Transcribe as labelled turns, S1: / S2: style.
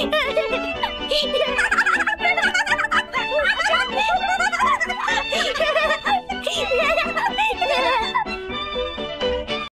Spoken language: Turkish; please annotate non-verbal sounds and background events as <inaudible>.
S1: Yeah. <laughs>